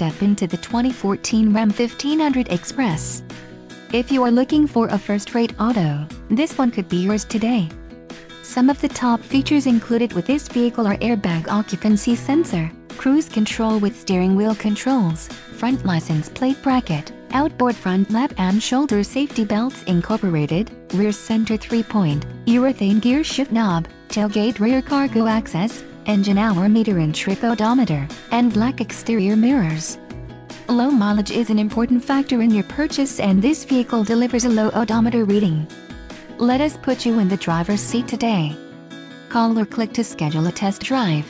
step into the 2014 Ram 1500 Express. If you are looking for a first-rate auto, this one could be yours today. Some of the top features included with this vehicle are airbag occupancy sensor, cruise control with steering wheel controls, front license plate bracket, outboard front lap and shoulder safety belts incorporated, rear center 3-point, urethane gear shift knob, tailgate rear cargo access, engine hour meter and trip odometer, and black exterior mirrors. Low mileage is an important factor in your purchase and this vehicle delivers a low odometer reading. Let us put you in the driver's seat today. Call or click to schedule a test drive.